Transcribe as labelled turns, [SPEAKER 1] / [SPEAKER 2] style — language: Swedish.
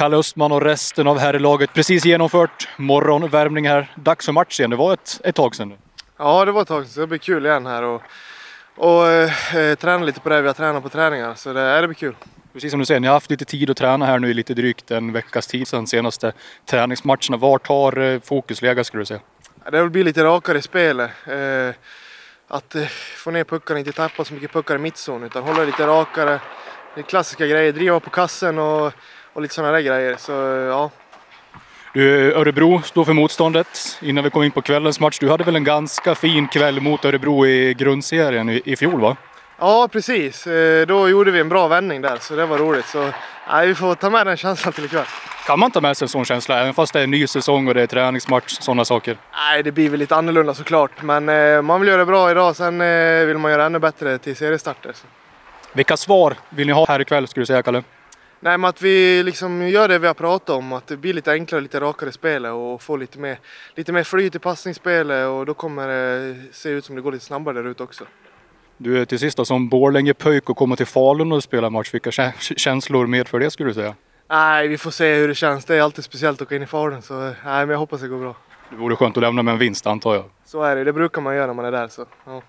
[SPEAKER 1] Kalle Östman och resten av herrlaget precis genomfört morgonvärmning här. Dags för match igen. Det var ett, ett tag sedan nu.
[SPEAKER 2] Ja, det var ett tag sedan. Det blir kul igen här och, och eh, träna lite på det vi har tränat på träningar. Så det, det blir kul.
[SPEAKER 1] Precis som du säger, ni har haft lite tid att träna här nu i lite drygt en veckas tid sedan senaste träningsmatcherna. Vart har eh, fokus legat skulle du säga?
[SPEAKER 2] Det vill bli lite rakare i spelet. Eh, att eh, få ner puckarna, inte tappa så mycket puckar i mittzon utan hålla lite rakare. Det är klassiska grejer, driva på kassen och, och lite sådana där grejer. Så ja.
[SPEAKER 1] Du, Örebro står för motståndet innan vi kommer in på kvällens match. Du hade väl en ganska fin kväll mot Örebro i grundserien i, i fjol va?
[SPEAKER 2] Ja precis, eh, då gjorde vi en bra vändning där så det var roligt. Så nej, vi får ta med den känslan till ikväll.
[SPEAKER 1] Kan man ta med sig en sån känsla även fast det är en ny säsong och det är träningsmatch, sådana saker?
[SPEAKER 2] Nej, det blir väl lite annorlunda såklart. Men eh, man vill göra det bra idag, sen eh, vill man göra ännu bättre till seriestarter. Så.
[SPEAKER 1] Vilka svar vill ni ha här ikväll skulle du säga Kalle?
[SPEAKER 2] Nej, men att vi liksom gör det vi har pratat om, att det blir lite enklare, lite rakare spel och få lite mer, lite mer flyt i passningsspelet och då kommer det se ut som det går lite snabbare där ute också.
[SPEAKER 1] Du, till sist då, som Borlänge-pöjk och komma till Falun och spela match, vilka känslor medför det skulle du säga?
[SPEAKER 2] Nej, vi får se hur det känns. Det är alltid speciellt att åka in i Falun, så nej, men jag hoppas det går bra.
[SPEAKER 1] Det vore skönt att lämna med en vinst antar jag.
[SPEAKER 2] Så är det, det brukar man göra när man är där. Så, ja.